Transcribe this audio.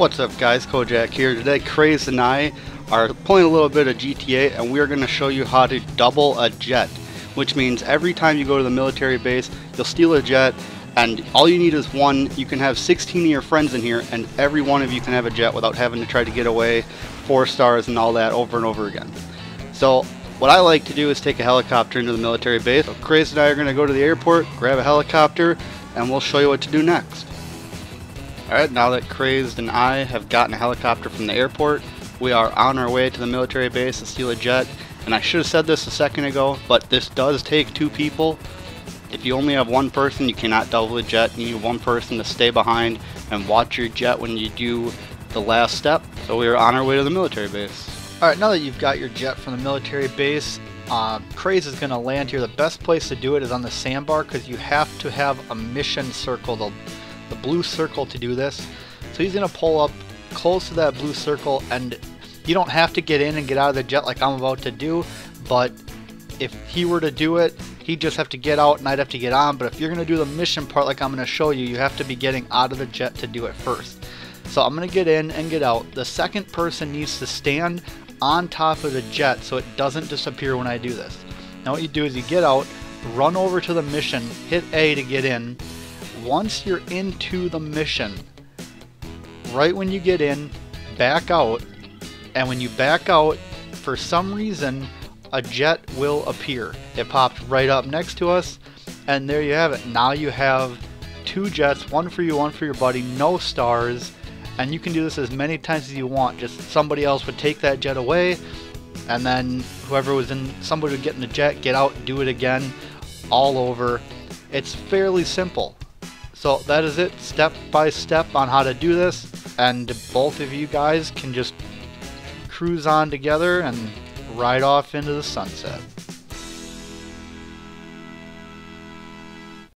What's up guys, Kojak here. Today Crazed and I are playing a little bit of GTA and we are going to show you how to double a jet. Which means every time you go to the military base, you'll steal a jet and all you need is one. You can have 16 of your friends in here and every one of you can have a jet without having to try to get away, four stars and all that over and over again. So what I like to do is take a helicopter into the military base. So Crazed and I are going to go to the airport, grab a helicopter, and we'll show you what to do next. Alright, now that Crazed and I have gotten a helicopter from the airport, we are on our way to the military base to steal a jet. And I should have said this a second ago, but this does take two people. If you only have one person, you cannot double a jet. You need one person to stay behind and watch your jet when you do the last step. So we are on our way to the military base. Alright, now that you've got your jet from the military base, uh, Craze is going to land here. The best place to do it is on the sandbar because you have to have a mission circle, the the blue circle to do this. So he's going to pull up close to that blue circle and you don't have to get in and get out of the jet like I'm about to do, but if he were to do it, he'd just have to get out and I'd have to get on. But if you're going to do the mission part like I'm going to show you, you have to be getting out of the jet to do it first. So I'm going to get in and get out. The second person needs to stand on top of the jet so it doesn't disappear when I do this. Now what you do is you get out, run over to the mission, hit A to get in, once you're into the mission, right when you get in, back out, and when you back out, for some reason, a jet will appear. It popped right up next to us, and there you have it. Now you have two jets, one for you, one for your buddy, no stars, and you can do this as many times as you want. Just somebody else would take that jet away, and then whoever was in, somebody would get in the jet, get out, do it again, all over. It's fairly simple. So that is it, step by step on how to do this, and both of you guys can just cruise on together and ride off into the sunset.